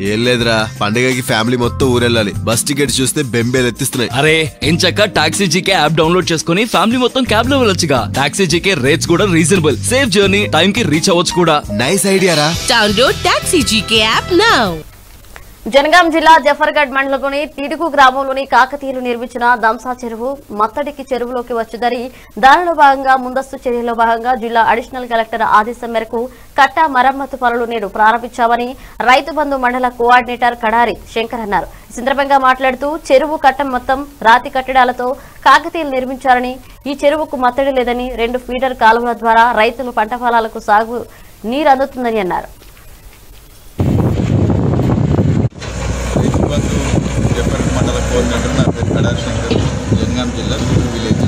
ఏం లేదురా పండగకి ఫ్యామిలీ మొత్తం ఊరెళ్ళాలి. బస్ టికెట్ చూస్తే బెంబేలు ఎత్తిస్తున్నాయి. అరే ఎంచక్క టాక్సీ జీకే యాప్ డౌన్లోడ్ చేసుకుని ఫ్యామిలీ మొత్తం క్యాబ్లో వెళ్ళొచ్చుగా. టాక్సీ జీకే రేట్స్ కూడా రీజనబుల్. సేఫ్ జర్నీ టైం కి రీచ్ అవ్వచ్చు కూడా. నైస్ ఐడియా రా Download Taxi GK app now. Jangaon జిల్లా జఫర్గఢ్ మండలంలోని తిడుగు గ్రామంలోని కాకతీయులు నిర్మించిన దంసా చెరువు మత్తడికి చెరువులోకి వచ్చిందని దానిలో భాగంగా ముందస్తు చర్యలో భాగంగా జిల్లా అడిషనల్ కలెక్టర్ ఆదేశం మేరకు కట్ట మరమ్మతు పనులు నేడు ప్రారంభించామని రైతు బంధు మండల కోఆర్డినేటర్ కడారి శంకర్ అన్నారు. ఈ సందర్భంగా మాట్లాడుతూ చెరువు కట్ట మొత్తం రాతి కట్టడాలతో కాకతీయులు నిర్మించారని ఈ చెరువుకు మత్తడి లేదని రెండు ఫీడర్ కాలువల ద్వారా రైతులు పంట పొలాలకు సాగు నీరు అందుతుందని అన్నారు రైతు బంధు జఫర్ మండల నా పేరు కడార్ శంకర్ జనగాం జిల్లా గురు విలేజ్.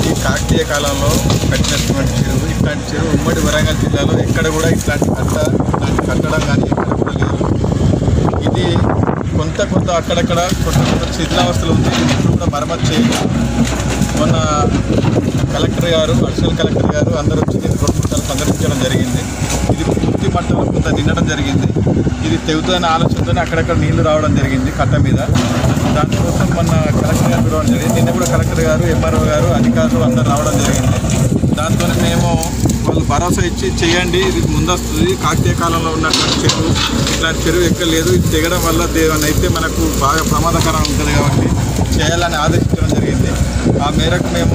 ఈ కాకతీయ కాలంలో కట్టినటువంటి చెరువు ఇట్లాంటి చెరువు ఉమ్మడి వరంగల్ జిల్లాలో ఎక్కడ కూడా ఇట్లాంటి కట్ట ఇట్లాంటి కట్టడం కానీ ఎక్కడ కూడా లేదు. ఇది కొంత కొంత అక్కడక్కడ కొంత కొంత శిథిలావస్థలు ఉంది ఇప్పుడు కూడా మరమ్మతు చేయాలి మొన్న కలెక్టర్ గారు అడిషనల్ కలెక్టర్ గారు అందరూ వచ్చి దీన్ని ప్రభుత్వాలు సందర్శించడం జరిగింది. ఇది పూర్తి మట్టంలో కొంత నిండడం జరిగింది. ఇది తెగుతుందనే ఆలోచనతోనే అక్కడక్కడ నీళ్ళు రావడం జరిగింది కట్ట మీద. దానికోసం మొన్న కలెక్టర్ గారు పిలవడం జరిగింది. నిన్న కూడా కలెక్టర్ గారు ఎంఆర్ఓ గారు అధికారులు అందరూ రావడం జరిగింది. దాంతోనే మేము వాళ్ళు భరోసా ఇచ్చి చేయండి ఇది ముందొస్తుంది. కాకతీయ కాలంలో ఉన్నటువంటి చెరువు ఇట్లాంటి చెరువు ఎక్కలేదు ఇది తెగడం వల్ల దేవన్ అయితే మనకు బాగా ప్రమాదకరం ఉంటుంది కాబట్టి చేయాలని ఆదేశించడం జరిగింది. ఆ మేరకు మేము